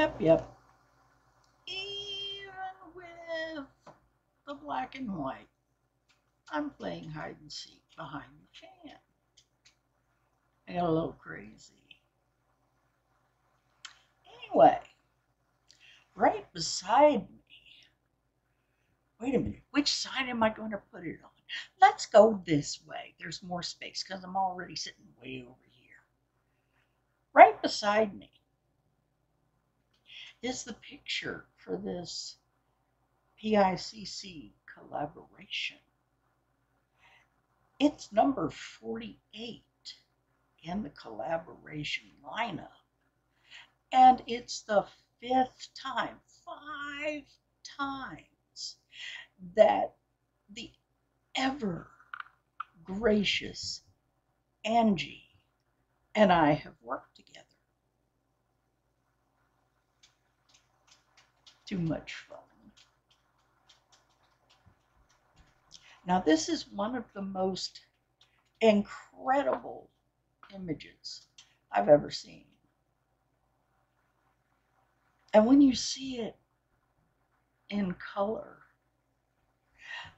Yep, yep. Even with the black and white, I'm playing hide and seek behind the fan. I got a little crazy. Anyway, right beside me, wait a minute, which side am I going to put it on? Let's go this way. There's more space because I'm already sitting way over here. Right beside me is the picture for this PICC collaboration. It's number 48 in the collaboration lineup. And it's the fifth time, five times, that the ever gracious Angie and I have worked together. Too much fun. Now, this is one of the most incredible images I've ever seen. And when you see it in color,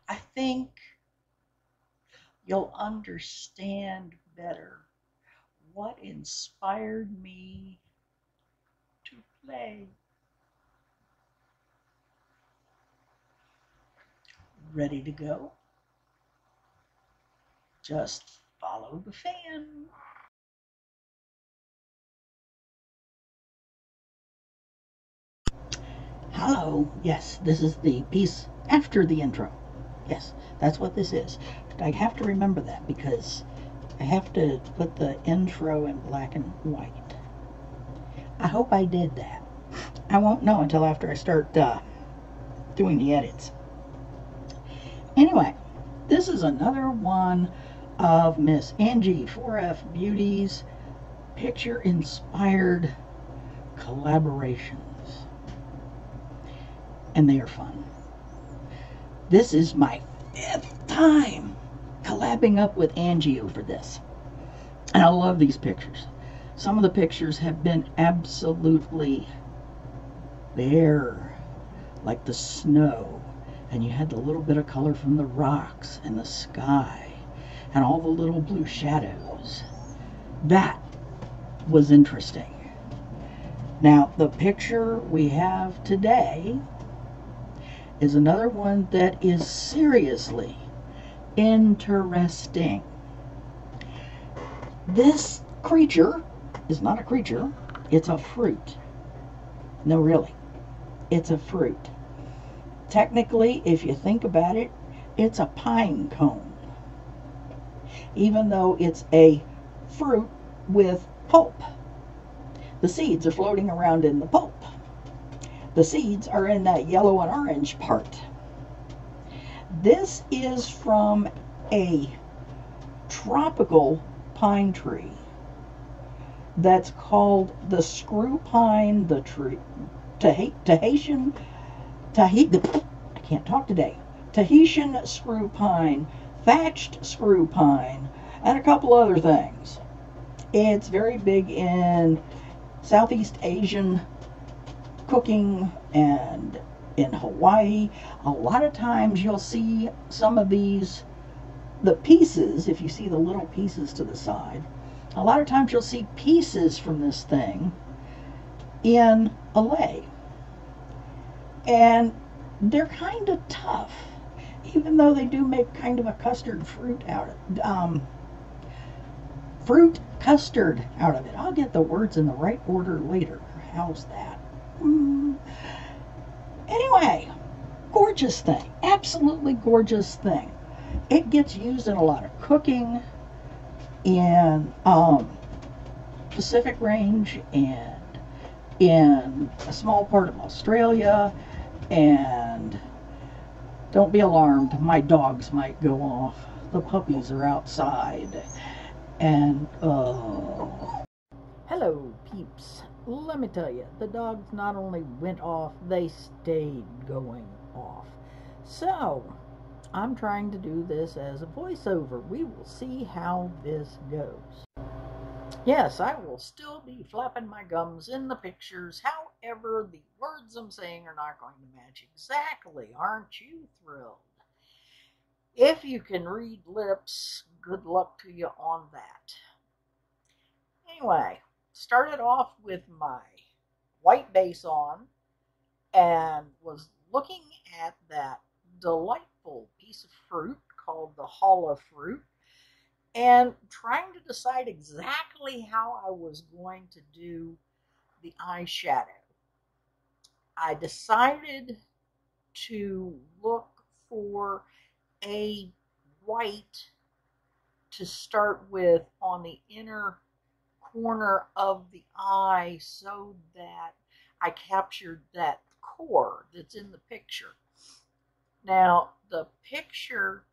I think you'll understand better what inspired me to play. Ready to go? Just follow the fan. Hello. Yes, this is the piece after the intro. Yes, that's what this is. I have to remember that because I have to put the intro in black and white. I hope I did that. I won't know until after I start uh, doing the edits. Anyway, this is another one of Miss Angie 4F Beauty's picture inspired collaborations. And they are fun. This is my fifth time collabing up with Angie over this. And I love these pictures. Some of the pictures have been absolutely bare, like the snow. And you had the little bit of color from the rocks and the sky and all the little blue shadows. That was interesting. Now, the picture we have today is another one that is seriously interesting. This creature is not a creature, it's a fruit. No, really, it's a fruit. Technically, if you think about it, it's a pine cone even though it's a fruit with pulp. The seeds are floating around in the pulp. The seeds are in that yellow and orange part. This is from a tropical pine tree that's called the screw pine, the tree, Tahitian, Tahiti, I can't talk today, Tahitian screw pine thatched screw pine, and a couple other things. It's very big in Southeast Asian cooking and in Hawaii. A lot of times you'll see some of these, the pieces, if you see the little pieces to the side, a lot of times you'll see pieces from this thing in a lei. And they're kind of tough even though they do make kind of a custard fruit out of um, fruit custard out of it. I'll get the words in the right order later. How's that? Mm. Anyway, gorgeous thing. Absolutely gorgeous thing. It gets used in a lot of cooking in um, Pacific Range and in a small part of Australia and don't be alarmed. My dogs might go off. The puppies are outside. And, uh... Hello, peeps. Let me tell you, the dogs not only went off, they stayed going off. So, I'm trying to do this as a voiceover. We will see how this goes. Yes, I will still be flapping my gums in the pictures. However, the words I'm saying are not going to match exactly. Aren't you thrilled? If you can read lips, good luck to you on that. Anyway, started off with my white base on and was looking at that delightful piece of fruit called the Hala fruit and trying to decide exactly how I was going to do the eyeshadow. I decided to look for a white to start with on the inner corner of the eye so that I captured that core that's in the picture. Now, the picture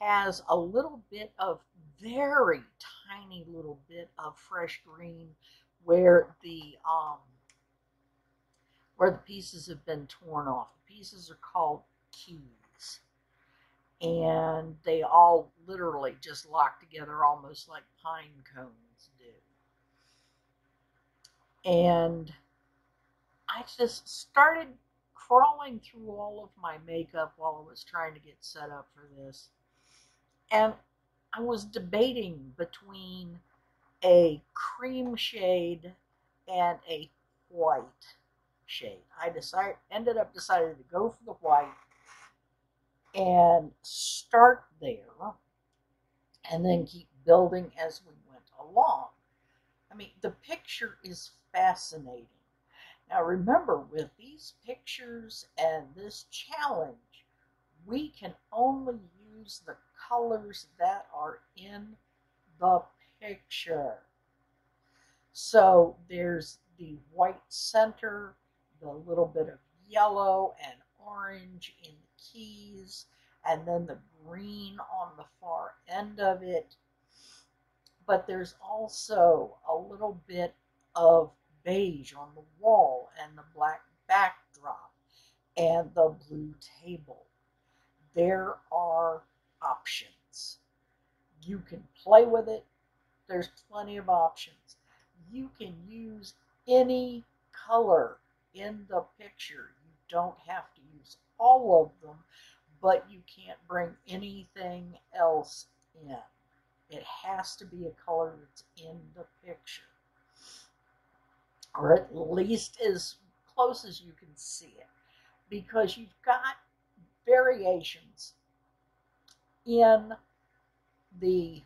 has a little bit of very tiny little bit of fresh green where the um, where the pieces have been torn off. The pieces are called keys. And they all literally just lock together almost like pine cones do. And I just started crawling through all of my makeup while I was trying to get set up for this. And I was debating between a cream shade and a white shade. I decided ended up decided to go for the white and start there and then keep building as we went along. I mean, the picture is fascinating. Now remember, with these pictures and this challenge, we can only use the colors that are in the picture. So there's the white center, the little bit of yellow and orange in the keys, and then the green on the far end of it. But there's also a little bit of beige on the wall and the black backdrop and the blue table. There are options. You can play with it. There's plenty of options. You can use any color in the picture. You don't have to use all of them, but you can't bring anything else in. It has to be a color that's in the picture, or at least as close as you can see it, because you've got variations in the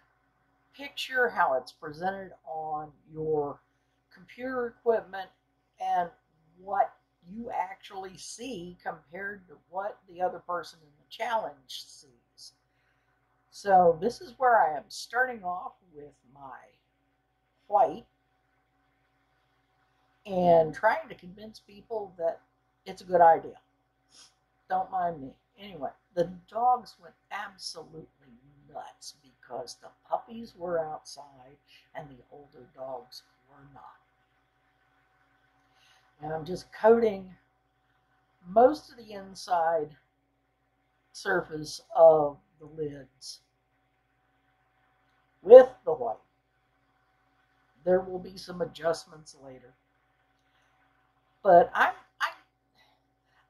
picture, how it's presented on your computer equipment, and what you actually see compared to what the other person in the challenge sees. So this is where I am starting off with my white and trying to convince people that it's a good idea. Don't mind me. Anyway, the dogs went absolutely nuts because the puppies were outside and the older dogs were not. And I'm just coating most of the inside surface of the lids with the white. There will be some adjustments later. But I'm I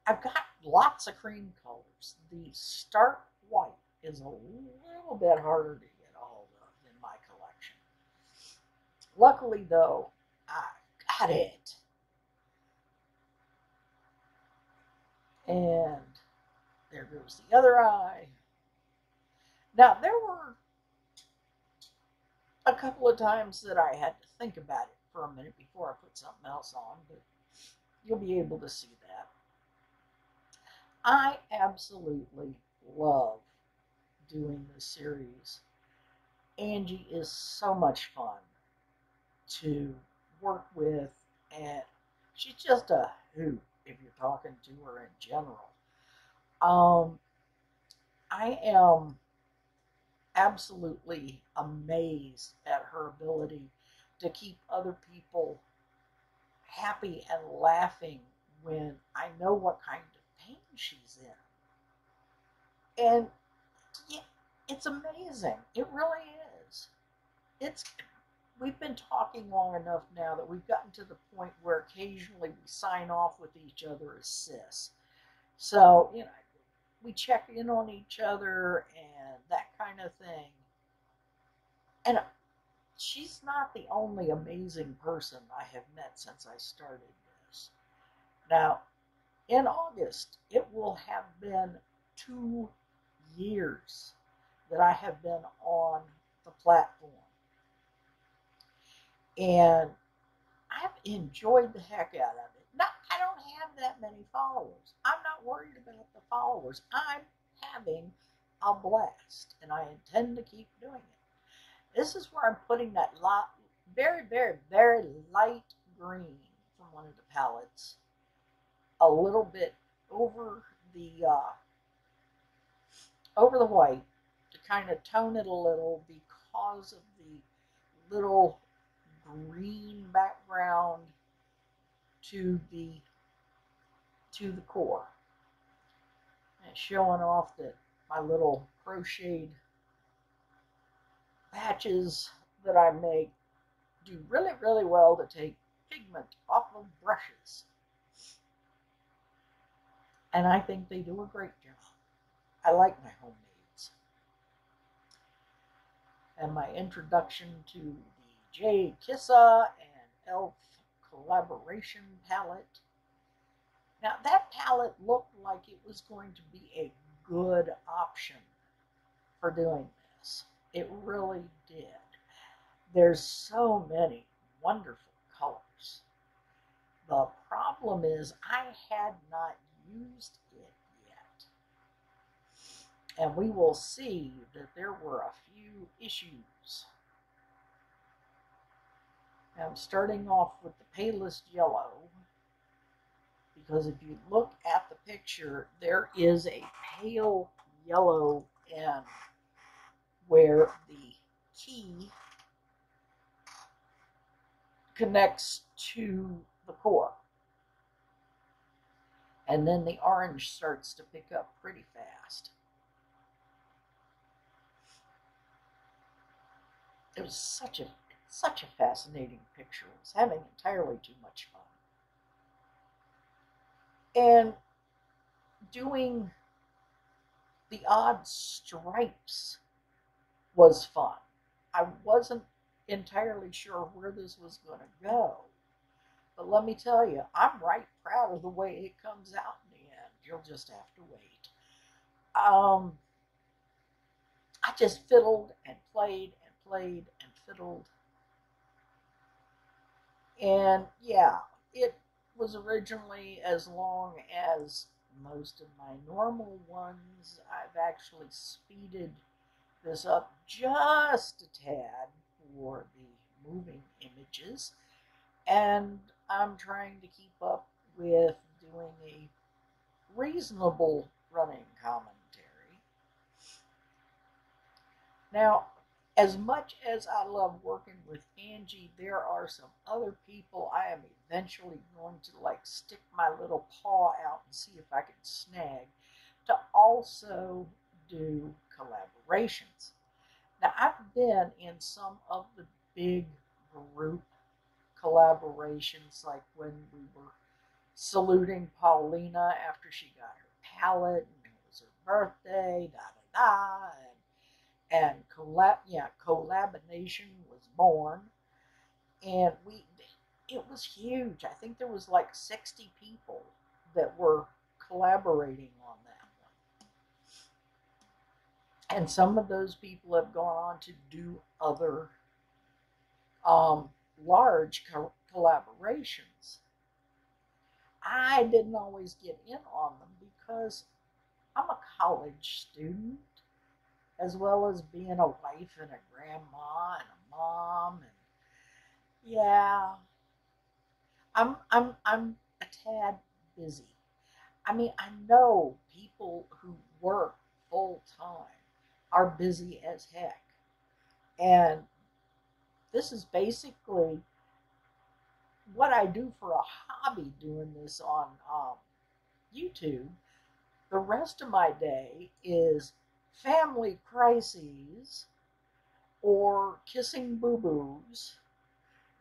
I've got lots of cream colors. The stark white is a little bit harder to get hold of in my collection. Luckily though, I got it. And there goes the other eye. Now, there were a couple of times that I had to think about it for a minute before I put something else on, but you'll be able to see that. I absolutely love doing this series. Angie is so much fun to work with, and she's just a hoot if you're talking to her in general. Um, I am absolutely amazed at her ability to keep other people happy and laughing when I know what kind of pain she's in. And it's amazing. It really is. It's we've been talking long enough now that we've gotten to the point where occasionally we sign off with each other as sis. So, you know, we check in on each other and that kind of thing. And she's not the only amazing person I have met since I started this. Now, in August, it will have been two years that I have been on the platform. And I've enjoyed the heck out of it. Not, I don't have that many followers. I'm not worried about the followers. I'm having a blast, and I intend to keep doing it. This is where I'm putting that lot, very, very, very light green from one of the palettes, a little bit over the uh, over the white to kind of tone it a little because of the little green background to the to the core. And showing off that my little crocheted patches that I make do really really well to take pigment off of brushes. And I think they do a great job. I like my homemades. And my introduction to J. Kissa and Elf collaboration palette. Now, that palette looked like it was going to be a good option for doing this. It really did. There's so many wonderful colors. The problem is I had not used it yet. And we will see that there were a few issues I'm starting off with the palest yellow because if you look at the picture, there is a pale yellow end where the key connects to the core. And then the orange starts to pick up pretty fast. It was such a such a fascinating picture. I was having entirely too much fun. And doing the odd stripes was fun. I wasn't entirely sure where this was going to go. But let me tell you, I'm right proud of the way it comes out in the end. You'll just have to wait. Um, I just fiddled and played and played and fiddled and yeah, it was originally as long as most of my normal ones. I've actually speeded this up just a tad for the moving images. And I'm trying to keep up with doing a reasonable running commentary. Now, as much as I love working with Angie, there are some other people I am eventually going to like stick my little paw out and see if I can snag to also do collaborations. Now, I've been in some of the big group collaborations, like when we were saluting Paulina after she got her palette and it was her birthday, da da da, and collab yeah collaboration was born. And we it was huge. I think there was like 60 people that were collaborating on that one. And some of those people have gone on to do other um, large co- collaborations. I didn't always get in on them because i'm a college student as well as being a wife and a grandma and a mom and yeah. I'm i'm i'm a tad busy. I mean i know people who work full time are busy as heck. And this is basically what i do for a hobby doing this on um, youtube. The rest of my day is family crises or kissing boo boos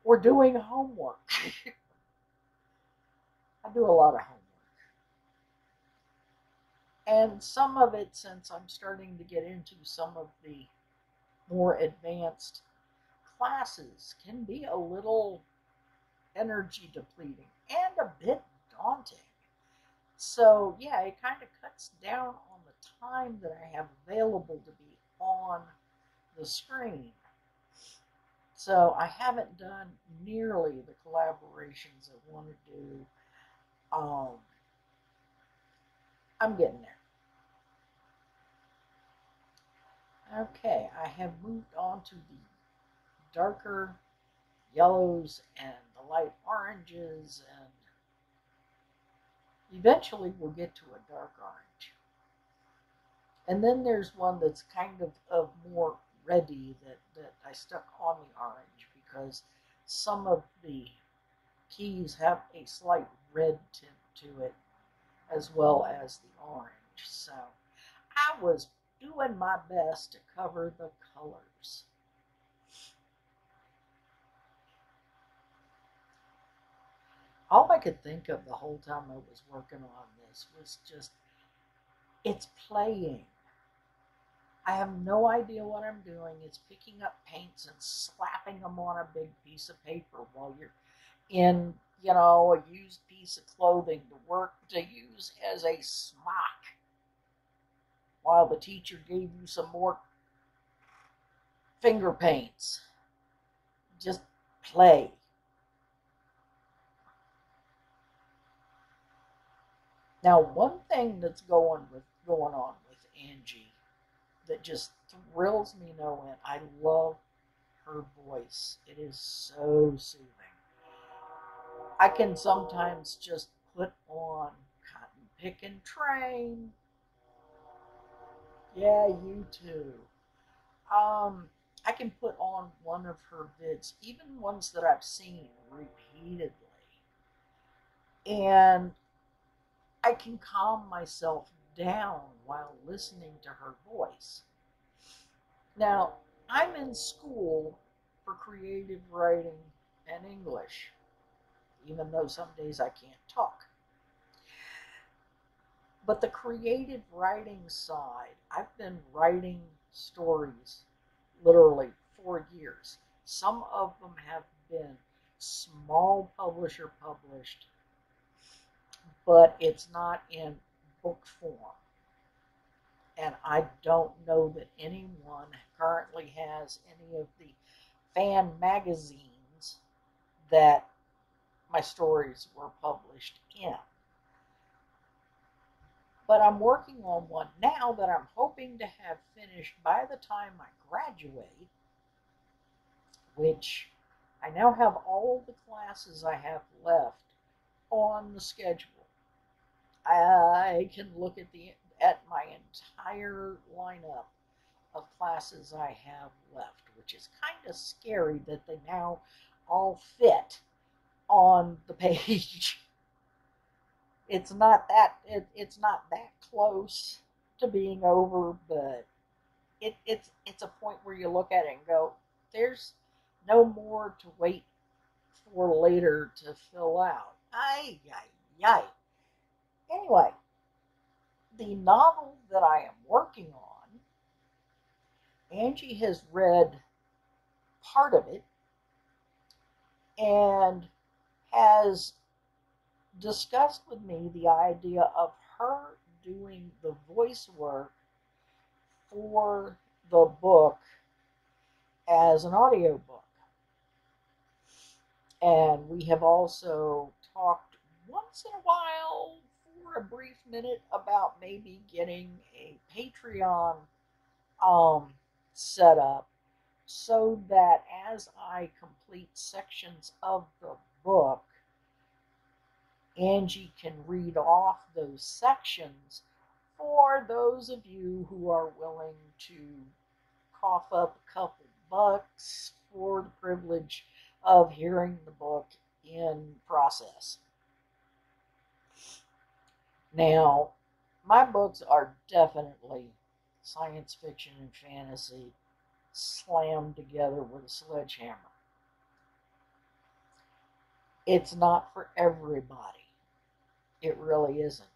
or doing homework. I do a lot of homework. And some of it, since I'm starting to get into some of the more advanced classes, can be a little energy depleting and a bit daunting. So, yeah, it kind of cuts down time that I have available to be on the screen. So, I haven't done nearly the collaborations I want to do. Um, I'm getting there. Okay, I have moved on to the darker yellows and the light oranges and eventually we'll get to a dark orange. And then there's one that's kind of, of more reddy that, that I stuck on the orange because some of the keys have a slight red tint to it as well as the orange. So I was doing my best to cover the colors. All I could think of the whole time I was working on this was just, it's playing. I have no idea what I'm doing. It's picking up paints and slapping them on a big piece of paper while you're in, you know, a used piece of clothing to work to use as a smock while the teacher gave you some more finger paints. Just play. Now, one thing that's going with going on with Angie that just thrills me no end. I love her voice. It is so soothing. I can sometimes just put on Cotton Pickin' Train yeah, you too. Um, I can put on one of her vids, even ones that I've seen repeatedly, and I can calm myself down while listening to her voice. Now, I'm in school for creative writing and English, even though some days I can't talk. But the creative writing side, I've been writing stories literally for years. Some of them have been small publisher published, but it's not in book form. And I don't know that anyone currently has any of the fan magazines that my stories were published in but I'm working on one now that I'm hoping to have finished by the time I graduate, which I now have all the classes I have left on the schedule. I can look at the at my entire lineup of classes I have left, which is kind of scary that they now all fit on the page it's not that it, it's not that close to being over, but it, it's it's a point where you look at it and go, there's no more to wait for later to fill out. Ay, ay, ay. Anyway, the novel that I am working on, Angie has read part of it and has discussed with me the idea of her doing the voice work for the book as an audiobook. And we have also talked once in a while a brief minute about maybe getting a Patreon um, set up so that as I complete sections of the book, Angie can read off those sections for those of you who are willing to cough up a couple bucks for the privilege of hearing the book in process. Now, my books are definitely science fiction and fantasy slammed together with a sledgehammer. it's not for everybody. It really isn't.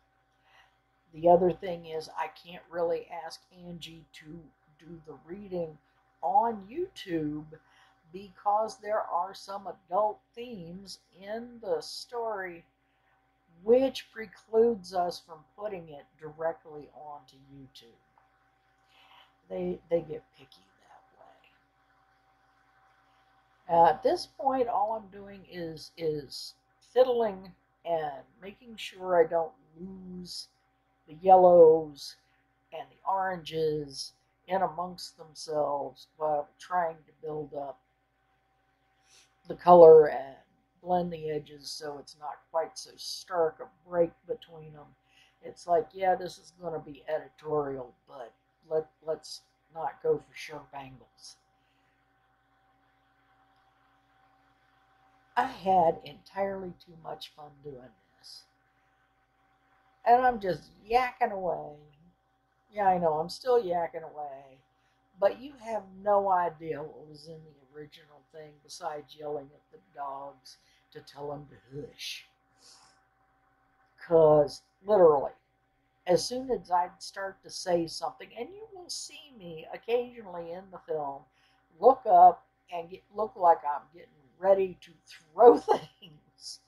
The other thing is, I can't really ask Angie to do the reading on YouTube because there are some adult themes in the story which precludes us from putting it directly onto YouTube. They, they get picky that way. At this point, all I'm doing is, is fiddling and making sure I don't lose the yellows and the oranges in amongst themselves while trying to build up the color and blend the edges so it's not quite so stark a break between them. It's like, yeah, this is going to be editorial, but let, let's not go for sharp angles. I had entirely too much fun doing this. And I'm just yakking away. Yeah, I know, I'm still yakking away. But you have no idea what was in the original thing besides yelling at the dogs to tell them to hush. Because, literally, as soon as I'd start to say something, and you will see me occasionally in the film look up and get, look like I'm getting ready to throw things.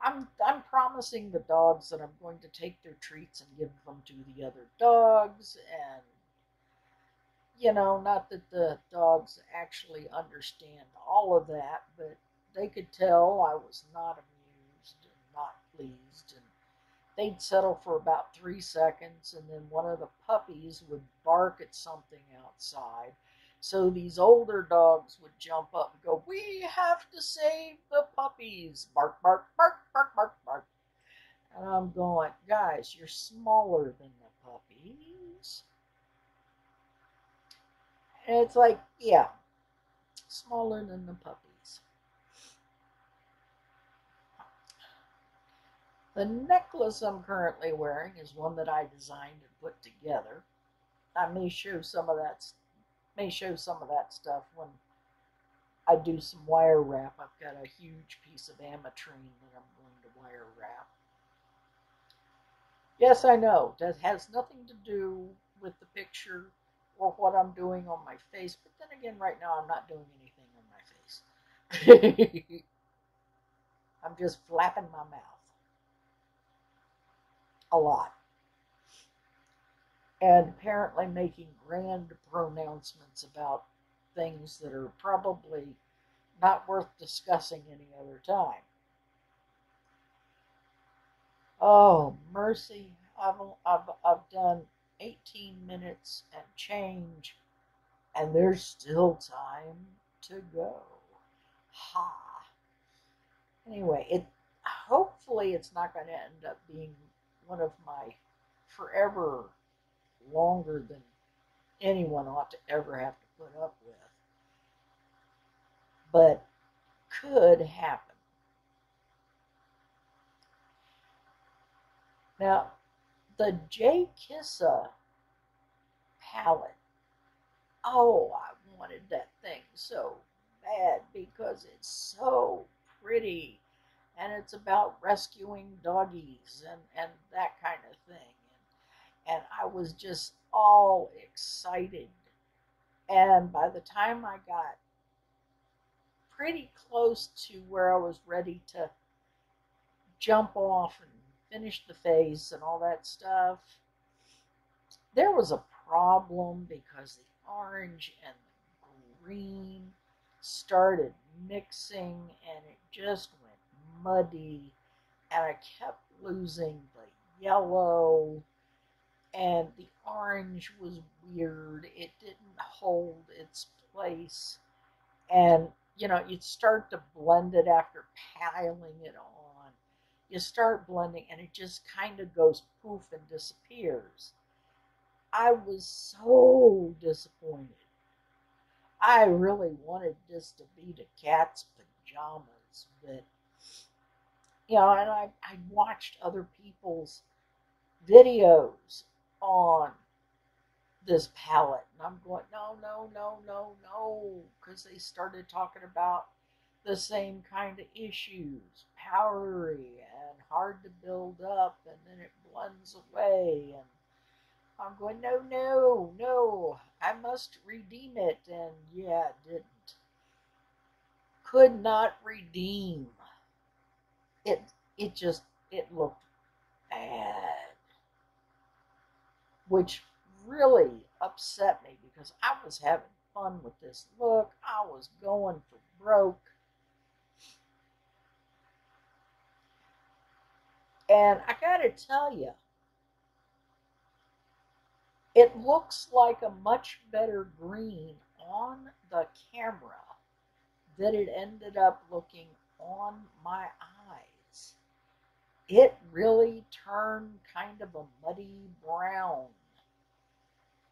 I'm I'm promising the dogs that I'm going to take their treats and give them to the other dogs and you know, not that the dogs actually understand all of that, but they could tell I was not amused and not pleased. And they'd settle for about three seconds, and then one of the puppies would bark at something outside. So these older dogs would jump up and go, We have to save the puppies. Bark, bark, bark, bark, bark, bark. And I'm going, Guys, you're smaller than the puppies. And it's like, yeah, smaller than the puppies. The necklace I'm currently wearing is one that I designed and put together. I may show some of that may show some of that stuff when I do some wire wrap. I've got a huge piece of ametrine that I'm going to wire wrap. Yes, I know, that has nothing to do with the picture or what I'm doing on my face. But then again, right now I'm not doing anything on my face. I'm just flapping my mouth. A lot. And apparently making grand pronouncements about things that are probably not worth discussing any other time. Oh, mercy. I've, I've, I've done 18 minutes and change, and there's still time to go. Ha. Anyway, it hopefully it's not going to end up being one of my forever longer than anyone ought to ever have to put up with. But could happen. Now, the J Kissa palette. Oh, I wanted that thing so bad because it's so pretty and it's about rescuing doggies and, and that kind of thing. And, and I was just all excited. And by the time I got pretty close to where I was ready to jump off and finish the face and all that stuff. There was a problem because the orange and the green started mixing and it just muddy and I kept losing the yellow and the orange was weird. It didn't hold its place. And, you know, you'd start to blend it after piling it on you start blending and it just kind of goes poof and disappears. I was so disappointed. I really wanted this to be the cat's pajamas, but you know, and I, I watched other people's videos on this palette, and I'm going, no, no, no, no, no, because they started talking about the same kind of issues powdery and hard to build up, and then it blends away. And I'm going, no, no, no, I must redeem it. And yeah, it didn't. Could not redeem. It, it just, it looked bad. Which really upset me because I was having fun with this look. I was going for broke. And I got to tell you, it looks like a much better green on the camera than it ended up looking on my eyes. It really turned kind of a muddy brown.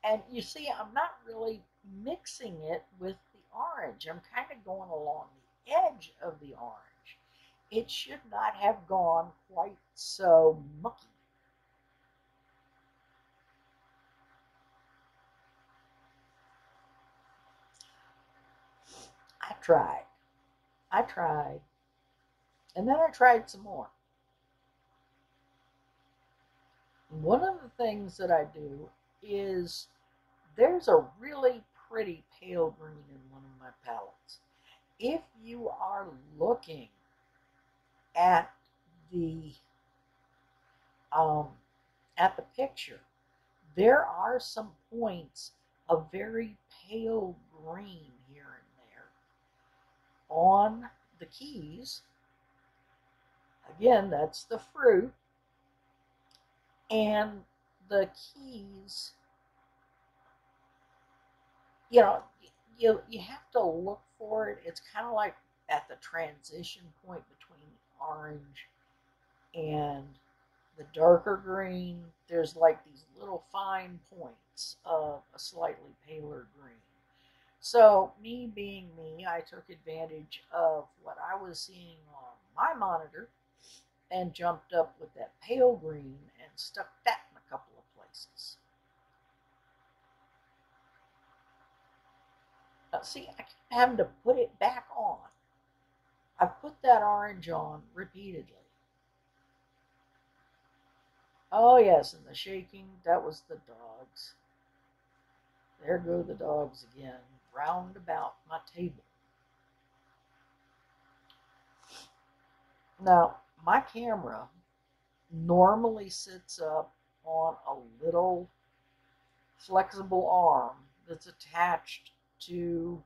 And you see, I'm not really mixing it with the orange. I'm kind of going along the edge of the orange it should not have gone quite so mucky. I tried. I tried. And then I tried some more. One of the things that I do is there's a really pretty pale green in one of my palettes. If you are looking at the um, at the picture, there are some points of very pale green here and there on the keys. Again, that's the fruit. And the keys, you know, you, you have to look for it. It's kind of like at the transition point between orange and the darker green, there's like these little fine points of a slightly paler green. So, me being me, I took advantage of what I was seeing on my monitor and jumped up with that pale green and stuck that in a couple of places. Now, see, I keep having to put it back on. I put that orange on repeatedly. Oh, yes, and the shaking, that was the dogs. There go the dogs again, round about my table. Now, my camera normally sits up on a little flexible arm that's attached to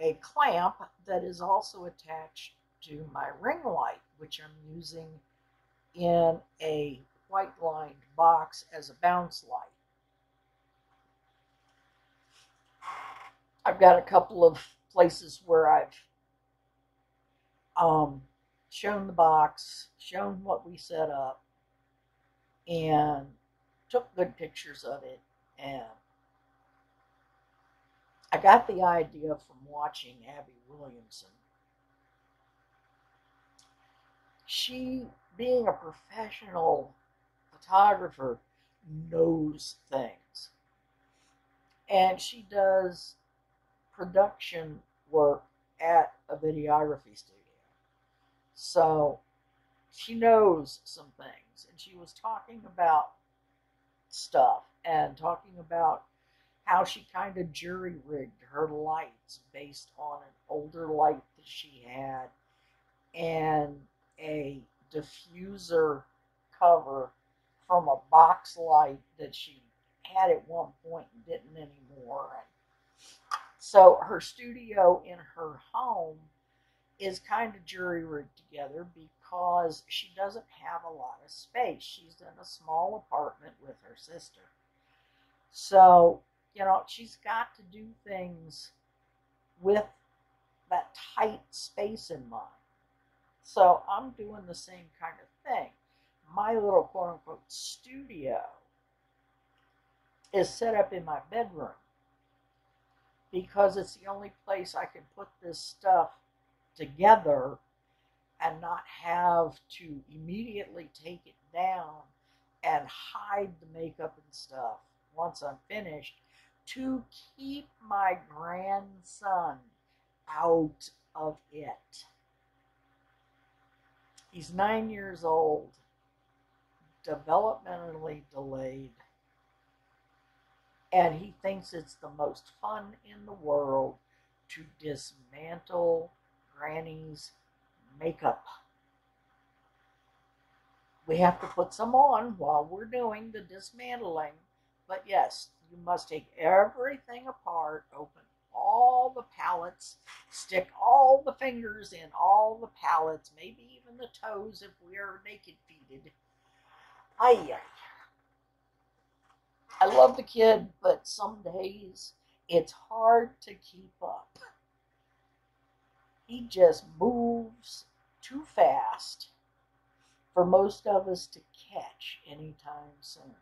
a clamp that is also attached to my ring light, which I'm using in a white lined box as a bounce light. I've got a couple of places where I've um, shown the box, shown what we set up, and took good pictures of it and I got the idea from watching Abby Williamson. She, being a professional photographer, knows things. And she does production work at a videography studio. So she knows some things. And she was talking about stuff and talking about how she kind of jury rigged her lights based on an older light that she had and a diffuser cover from a box light that she had at one point and didn't anymore. And so her studio in her home is kind of jury rigged together because she doesn't have a lot of space. She's in a small apartment with her sister. So you know, she's got to do things with that tight space in mind. So I'm doing the same kind of thing. My little quote unquote studio is set up in my bedroom because it's the only place I can put this stuff together and not have to immediately take it down and hide the makeup and stuff once I'm finished to keep my grandson out of it. He's nine years old, developmentally delayed, and he thinks it's the most fun in the world to dismantle Granny's makeup. We have to put some on while we're doing the dismantling, but yes, you must take everything apart, open all the palettes, stick all the fingers in all the palettes, maybe even the toes if we are naked feeted. Ay. I love the kid, but some days it's hard to keep up. He just moves too fast for most of us to catch anytime soon.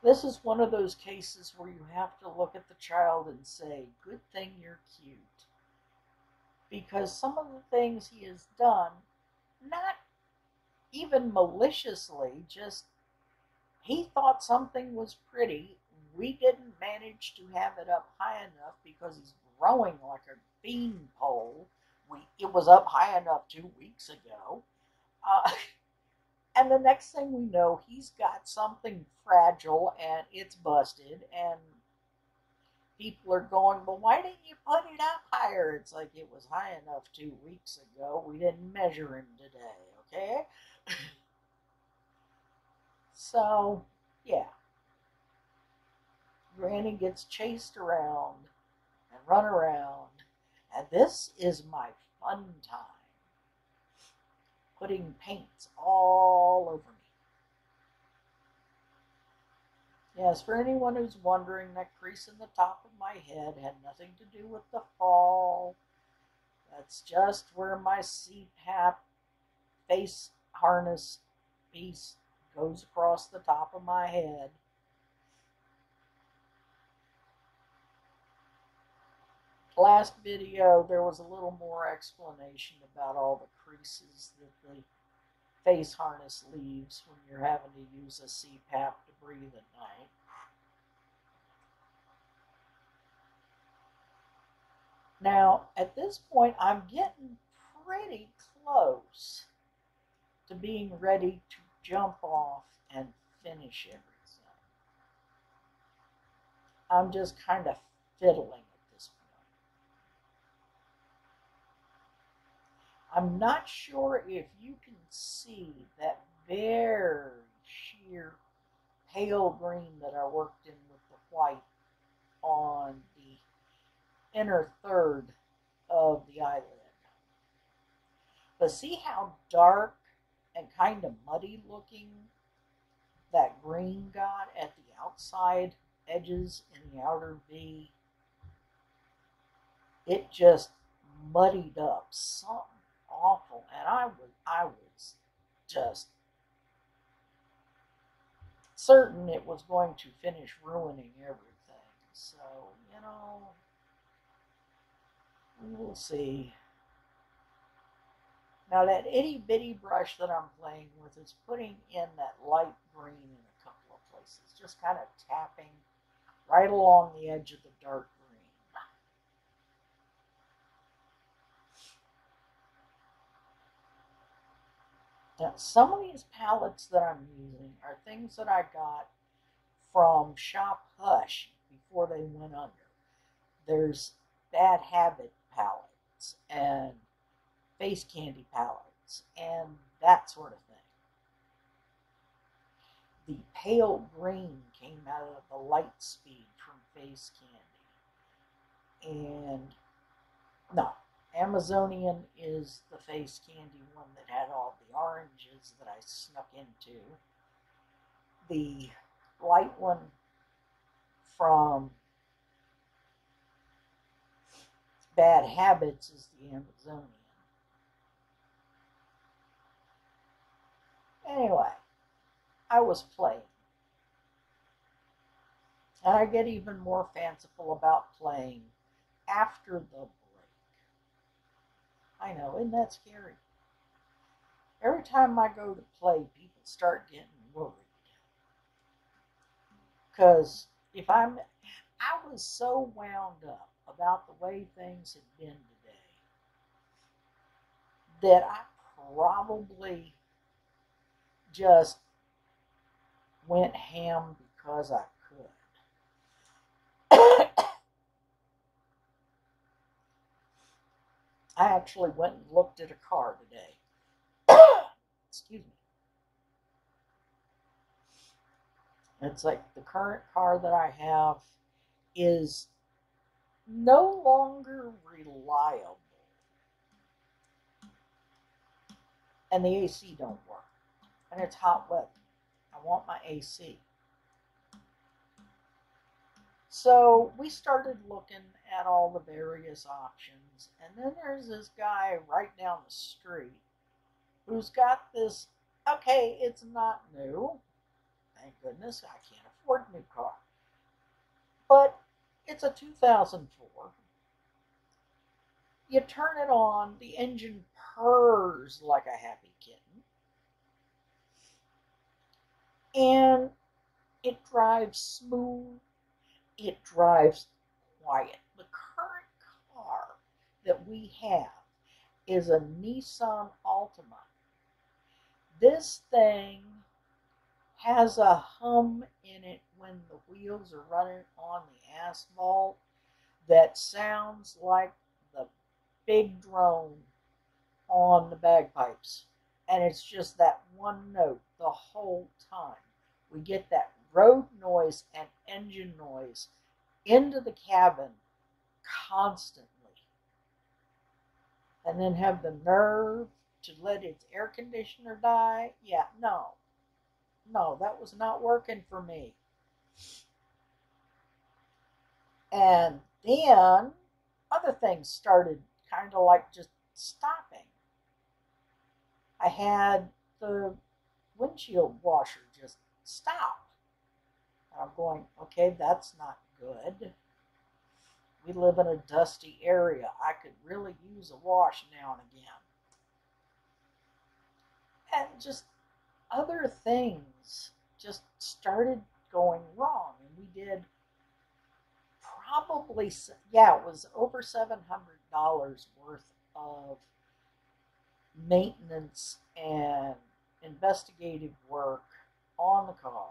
This is one of those cases where you have to look at the child and say, Good thing you're cute. Because some of the things he has done, not even maliciously, just he thought something was pretty. We didn't manage to have it up high enough because he's growing like a beanpole. We it was up high enough two weeks ago. Uh, and the next thing we know, he's got something fragile and it's busted. And people are going, well, why didn't you put it up higher? It's like it was high enough two weeks ago. We didn't measure him today, okay? so, yeah. Granny gets chased around run around. And this is my fun time putting paints all over me. Yes, for anyone who's wondering, that crease in the top of my head had nothing to do with the fall. That's just where my CPAP face harness piece goes across the top of my head. Last video, there was a little more explanation about all the creases that the face harness leaves when you're having to use a CPAP to breathe at night. Now, at this point, I'm getting pretty close to being ready to jump off and finish everything. I'm just kind of fiddling I'm not sure if you can see that very sheer pale green that I worked in with the white on the inner third of the eyelid. But see how dark and kind of muddy looking that green got at the outside edges in the outer V? It just muddied up something awful, and I was I was just certain it was going to finish ruining everything. So you know, we will see. Now that itty bitty brush that I'm playing with is putting in that light green in a couple of places, just kind of tapping right along the edge of the dark Now, some of these palettes that I'm using are things that I got from Shop Hush before they went under. There's Bad Habit palettes and Face Candy palettes and that sort of thing. The pale green came out of the light speed from Face Candy. And no, Amazonian is the face candy one that had all the oranges that I snuck into. The light one from Bad Habits is the Amazonian. Anyway, I was playing. And I get even more fanciful about playing after the I know, isn't that scary? Every time I go to play, people start getting worried. Because if I'm, I was so wound up about the way things had been today that I probably just went ham because I could. I actually went and looked at a car today. Excuse me. It's like the current car that I have is no longer reliable. And the AC don't work. And it's hot weather. I want my AC. So we started looking at all the various options. And then there's this guy right down the street who's got this okay, it's not new. Thank goodness I can't afford a new car. But it's a 2004. You turn it on, the engine purrs like a happy kitten. And it drives smooth, it drives quiet. That we have is a Nissan Altima. This thing has a hum in it when the wheels are running on the asphalt that sounds like the big drone on the bagpipes. And it's just that one note the whole time. We get that road noise and engine noise into the cabin constantly. And then have the nerve to let its air conditioner die? Yeah, no. No, that was not working for me. And then other things started kind of like just stopping. I had the windshield washer just stop. I'm going, okay, that's not good. We live in a dusty area. I could really use a wash now and again. And just other things just started going wrong. And we did probably, yeah, it was over $700 worth of maintenance and investigative work on the car.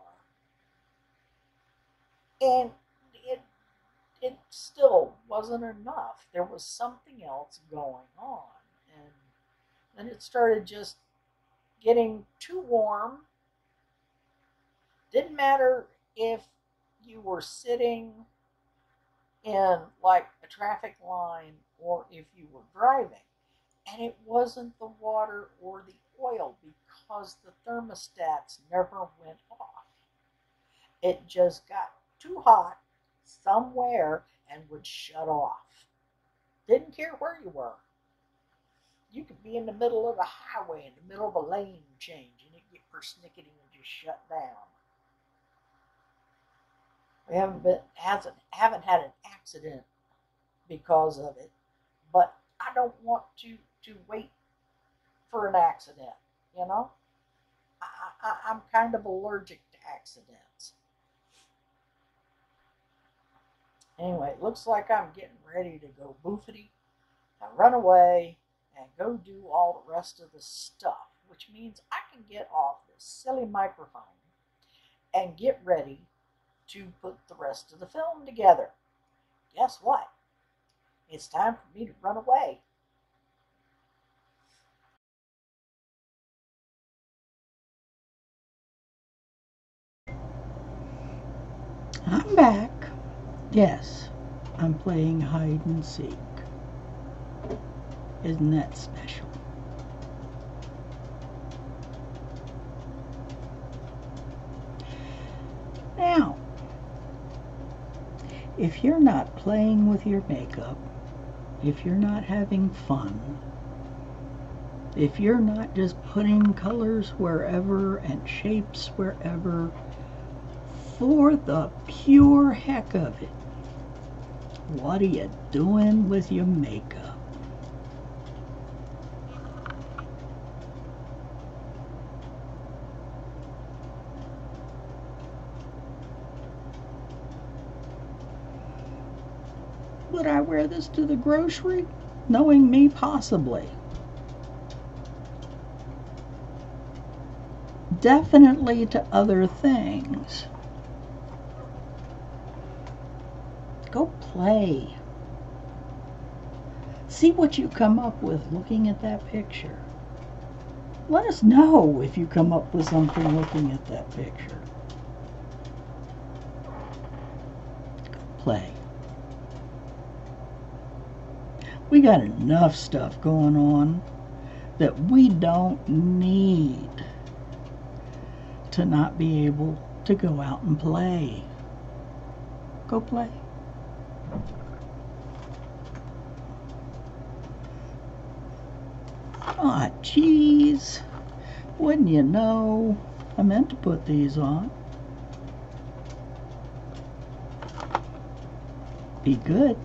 And it still wasn't enough. There was something else going on. And then it started just getting too warm. Didn't matter if you were sitting in like a traffic line or if you were driving. And it wasn't the water or the oil because the thermostats never went off. It just got too hot somewhere and would shut off. Didn't care where you were you could be in the middle of the highway, in the middle of a lane change, and it get persnickety and just shut down. We haven't been hasn't haven't had an accident because of it, but I don't want to to wait for an accident. You know, I, I I'm kind of allergic to accidents. Anyway, it looks like I'm getting ready to go boofity and run away and go do all the rest of the stuff, which means I can get off this silly microphone and get ready to put the rest of the film together. Guess what? It's time for me to run away. I'm back. Yes, I'm playing hide and seek. Isn't that special? Now, if you're not playing with your makeup, if you're not having fun, if you're not just putting colors wherever and shapes wherever for the pure heck of it, what are you doing with your makeup? Would I wear this to the grocery? Knowing me, possibly. Definitely to other things. Go play. See what you come up with looking at that picture. Let us know if you come up with something looking at that picture. Play. We got enough stuff going on that we don't need to not be able to go out and play. Go play. Jeez. Wouldn't you know? I meant to put these on. Be good.